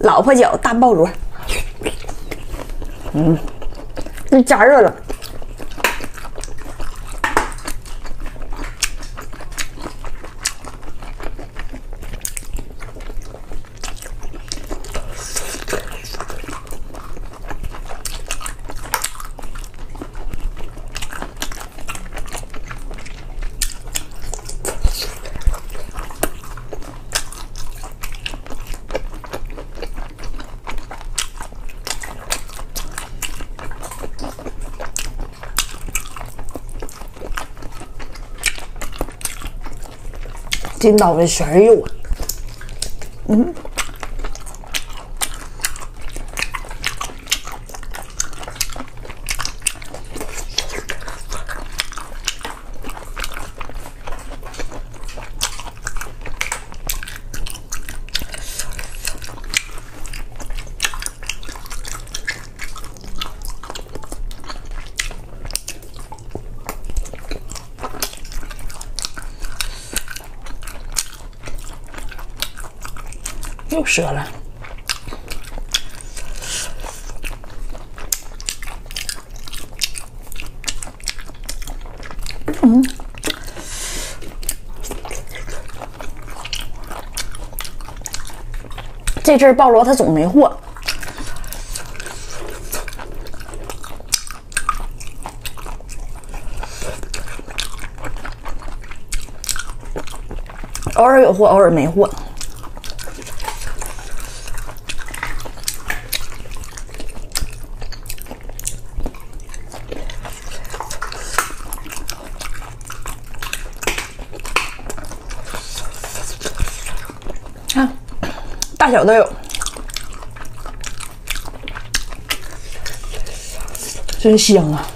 老婆脚大爆螺，嗯，这加热了。筋道的全是肉，嗯，又折了。嗯，这阵儿鲍罗他总没货，偶尔有货，偶尔没货。看，大小都有，真香啊！